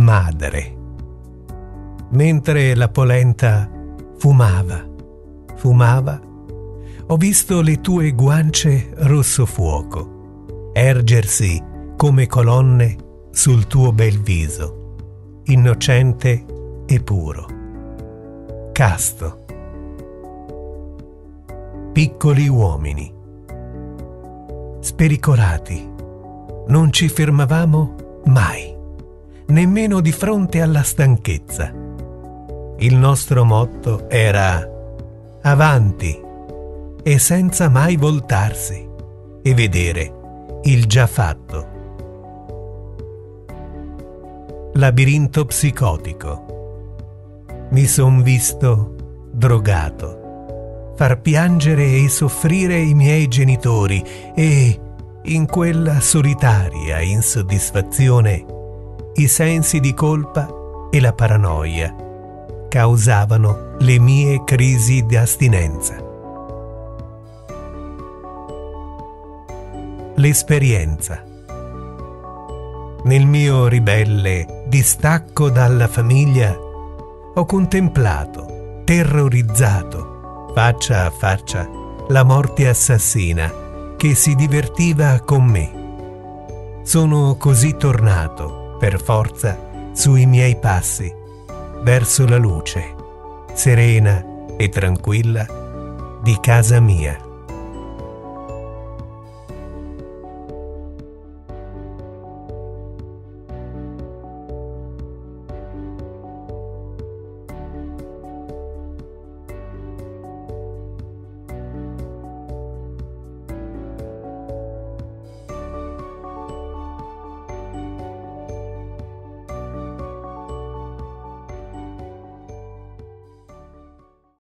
madre. Mentre la polenta fumava, fumava, ho visto le tue guance rosso fuoco ergersi come colonne sul tuo bel viso, innocente e puro, casto. Piccoli uomini, spericolati, non ci fermavamo mai, nemmeno di fronte alla stanchezza. Il nostro motto era avanti e senza mai voltarsi e vedere il già fatto. Labirinto psicotico. Mi son visto drogato, far piangere e soffrire i miei genitori e, in quella solitaria insoddisfazione, i sensi di colpa e la paranoia causavano le mie crisi di astinenza. l'esperienza. Nel mio ribelle distacco dalla famiglia ho contemplato, terrorizzato, faccia a faccia, la morte assassina che si divertiva con me. Sono così tornato, per forza, sui miei passi, verso la luce, serena e tranquilla, di casa mia.